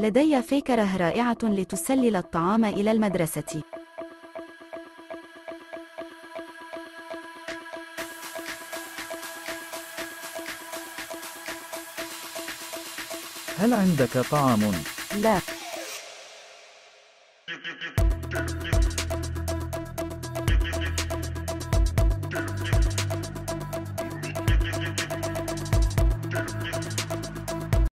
لدي فكرة رائعة لتسلل الطعام إلى المدرسة. هل عندك طعام؟ لا.